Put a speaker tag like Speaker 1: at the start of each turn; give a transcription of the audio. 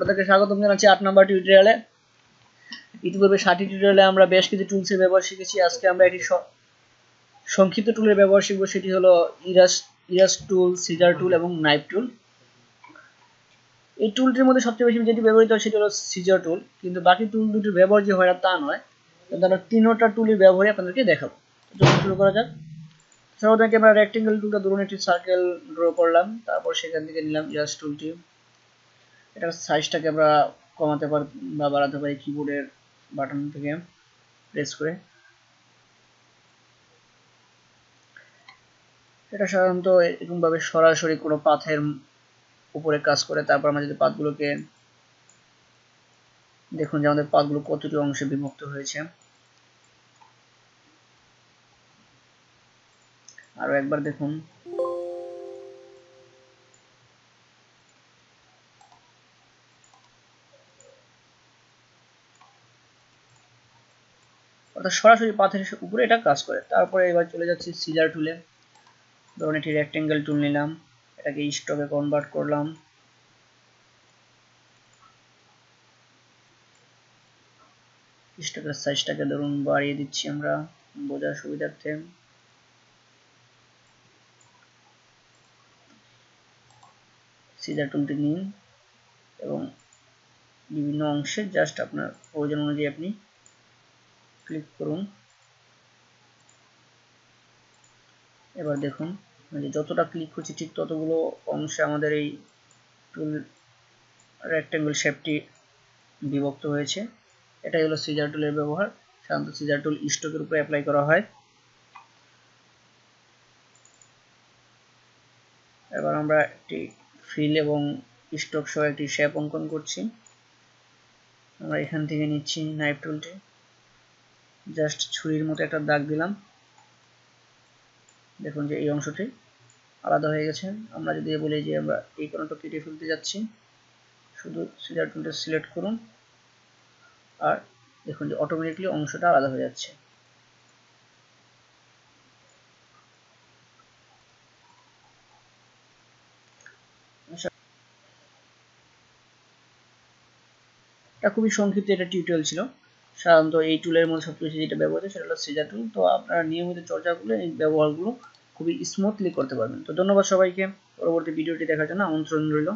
Speaker 1: আপনাদেরকে স্বাগতম জানাচ্ছি আট নম্বর টিউটোরিয়ালে ইতিপূর্বে ষাটটি টিউটোরিয়ালে আমরা বেশ কিছু টুলসের ব্যবহার শিখেছি। আজকে আমরা একটি সংক্ষিপ্ত টুলের ব্যবহার শিখব। সেটি হলো ইরাস ইরাস টুল সিজার টুল এবং নাইফ টুল এই টুলটির মধ্যে সবচেয়ে বেশি যেটি ব্যবহৃত হয় সেটি হলো সিজার টুল কিন্তু বাকি টুল দুটির ব্যবহার যে হয় না তা নয়। কিন্তু আমরা তিনোটা টুলের ব্যবহারই আপনাদেরকে দেখাবো। চলুন শুরু করা যাক। সর্বপ্রথমে আমরা রেক্টেঙ্গেল টুলটা ধরুন, একটি সার্কেল ড্র করলাম। তারপর সেখান থেকে নিলাম ইরাস টুলটি এটার সাইজটাকে আমরা কমাতে পারি, বা বাড়াতে পারি কিবোর্ডের বাটন থেকে প্রেস করে। এটা সাধারণত এরকমভাবে সরাসরি কোনো পাথের উপরে কাজ করে। তারপর আমরা যদি পাতগুলোকে দেখুন যে আমাদের পাতগুলো কতটি অংশে বিভক্ত হয়েছে। আরও একবার দেখুন। অর্থাৎ সরাসরি পাথরের উপরে এটা কাজ করে। তারপরে এবার চলে যাচ্ছি সিজার টুলে ধরুন একটি রেক্টেঙ্গেল টুল নিলাম। এটাকে স্টকে কনভার্ট করলাম। স্টকের সাইজটাকে ধরুন বাড়িয়ে দিচ্ছি আমরা বোঝার সুবিধার্থে। সিজার টুলটি নিন এবং বিভিন্ন অংশে জাস্ট আপনার প্রয়োজন অনুযায়ী আপনি ক্লিক করুন। এবার দেখুন যে যতটা ক্লিক করছি, ঠিক ততগুলো অংশে আমাদের এই টুল রেক্টেঙ্গল শেপটি বিভক্ত হয়েছে। এটাই হলো সিজার টুলের ব্যবহার। সাধারণত সিজার টুল স্টকের উপরে অ্যাপ্লাই করা হয়। এবার আমরা একটি ফিল এবং স্টক সহ একটি শেপ অঙ্কন করছি। আমরা এখান থেকে নিচ্ছি নাইফ টুলটি জাস্ট ছুরির মতো একটা দাগ দিলাম। দেখুন যে এই অংশটি আলাদা হয়ে গেছে। আমরা যদি বলি যে আমরা এই কোণটা কেটে ফেলতে যাচ্ছি, শুধু টুলটা সিলেক্ট করুন। আর দেখুন যে অটোমেটিকলি অংশটা আলাদা হয়ে যাচ্ছে। এটা খুবই সংক্ষিপ্ত এটা টিউটোরিয়াল ছিল। সাধারণত এই টুলের মধ্যে সবচেয়ে বেশি যেটা ব্যবহৃত সেটা হলো সিজা টুল তো আপনারা নিয়মিত চর্চা করলে এই ব্যবহারগুলো খুবই স্মুথলি করতে পারবেন। তো ধন্যবাদ সবাইকে। পরবর্তী ভিডিওটি দেখার জন্য আমন্ত্রণ রইল।